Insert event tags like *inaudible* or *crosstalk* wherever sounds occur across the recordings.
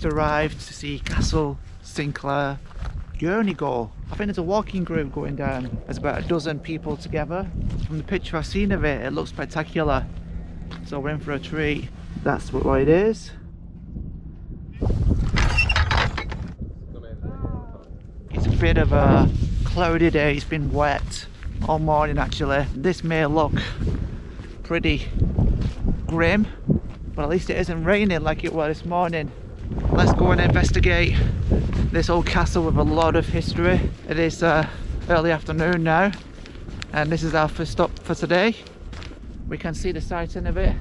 just arrived to see Castle Sinclair Girnigoe. I think there's a walking group going down. There's about a dozen people together. From the picture I've seen of it, it looks spectacular. So we're in for a treat. That's what it is. It's a bit of a cloudy day, it's been wet all morning actually. This may look pretty grim, but at least it isn't raining like it was this morning. Let's go and investigate this old castle with a lot of history. It is uh, early afternoon now, and this is our first stop for today. We can see the sighting of it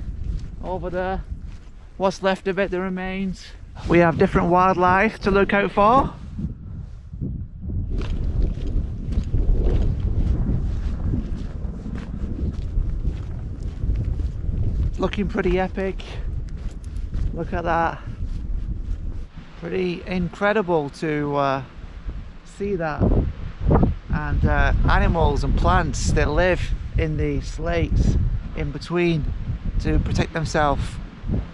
over there. What's left of it, the remains. We have different wildlife to look out for. looking pretty epic look at that pretty incredible to uh, see that. And uh, animals and plants that live in the slates in between to protect themselves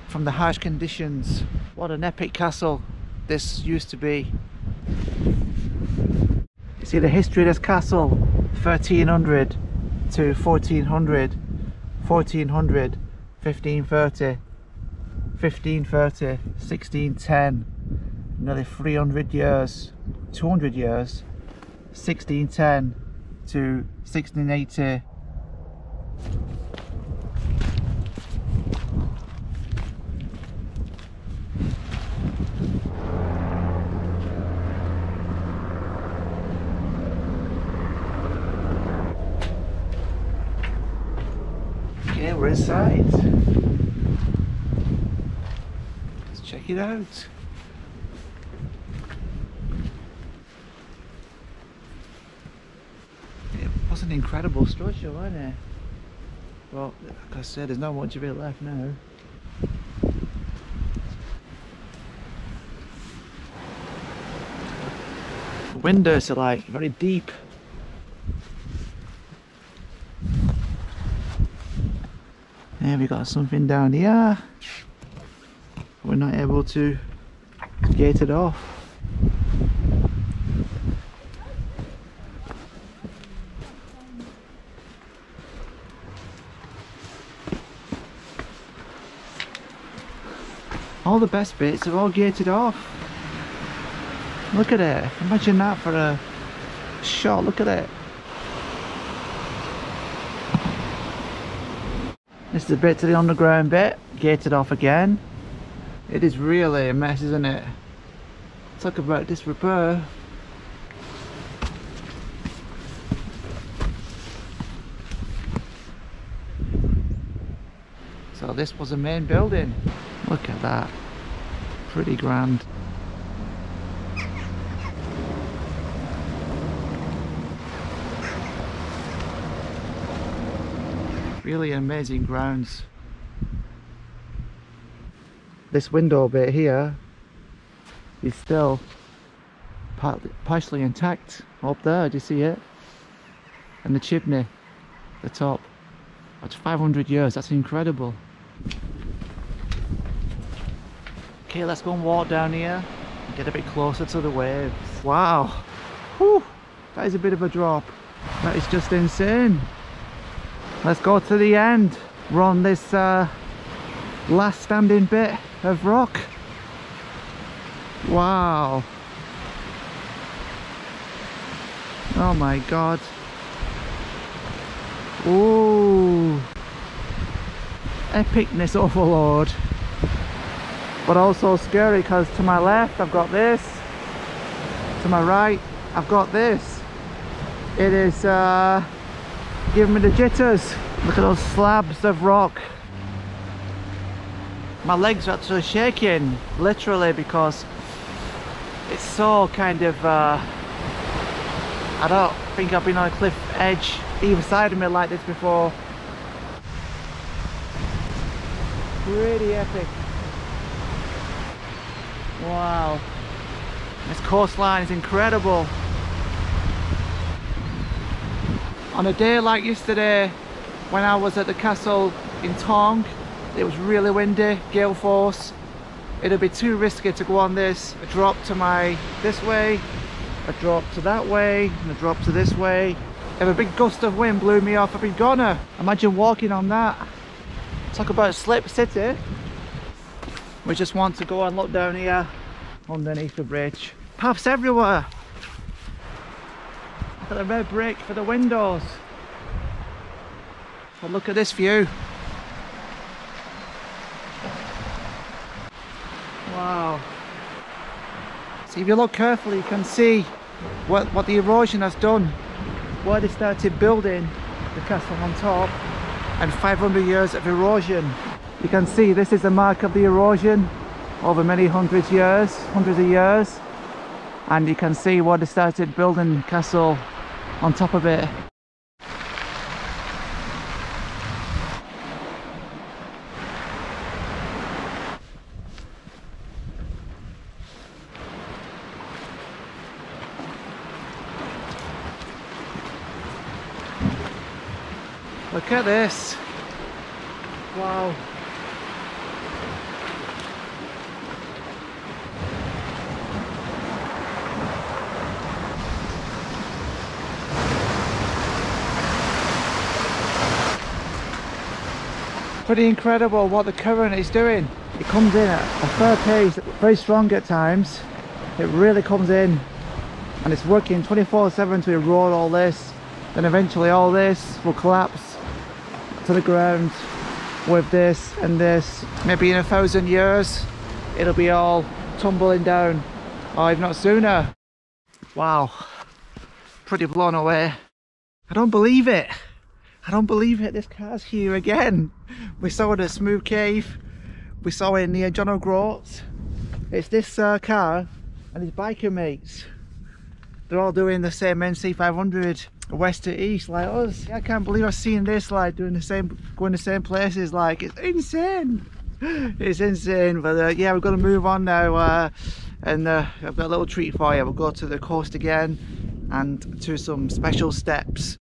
from the harsh conditions. What an epic castle this used to be. You see the history of this castle? 1300 to 1400 1400 1530 1530 1610 nearly 300 years 200 years 1610 to 1680 Okay, we're inside. Let's check it out. It was an incredible structure, wasn't it? Well, like I said, there's not much of it left now. The windows are like very deep. And we got something down here. We're not able to gate it off. All the best bits are all gated off. Look at it. Imagine that for a shot. Look at it. This is a bit to the underground bit, gated off again. It is really a mess, isn't it? Talk about disrepair. So this was a main building. Look at that. Pretty grand. really amazing grounds this window bit here is still partially intact up there do you see it and the chimney the top that's 500 years that's incredible okay let's go and walk down here and get a bit closer to the waves. Wow. Whew, that is a bit of a drop. That is just insane. Let's go to the end. We're on this uh, last standing bit of rock. Wow. Oh my god. Ooh, epicness overload but also scary because to my left I've got this to my right I've got this it is uh, giving me the jitters. Look at those slabs of rock. My legs are actually shaking, literally, because it's so kind of, uh, I don't think I've been on a cliff edge either side of me like this before. Pretty epic. Wow. This coastline is incredible. on a day like yesterday when I was at the castle in Tongue it was really windy, gale force It'd be too risky to go on this. A drop to my this way, a drop to that way, and a drop to this way. If a big gust of wind blew me off, I'd be goner. Imagine walking on that. Talk about slip city. We just want to go and look down here underneath the bridge. Paths everywhere. Look at the red brick for the windows. But look at this view. Wow. See if you look carefully you can see what, what the erosion has done. Where they started building the castle on top and 500 years of erosion. You can see this is the mark of the erosion over many hundreds years, hundreds of years. And you can see what they started building castle on top of it. Look at this. Wow. Pretty incredible what the current is doing. It comes in at a fair pace, very strong at times. It really comes in and it's working 24-7 to erode all this. Then eventually all this will collapse to the ground with this and this. Maybe in a thousand years, it'll be all tumbling down, or if not sooner. Wow, pretty blown away. I don't believe it. I don't believe it, this car's here again. We saw it at Smoo Cave, we saw it near John O'Groats. It's this uh, car and his biker mates. They're all doing the same NC500 west to east like us. I can't believe I've seen this like doing the same, going the same places like it's insane. *laughs* It's insane but uh, yeah we're to move on now uh, and uh, I've got a little treat for you. We'll go to the coast again and to some special steps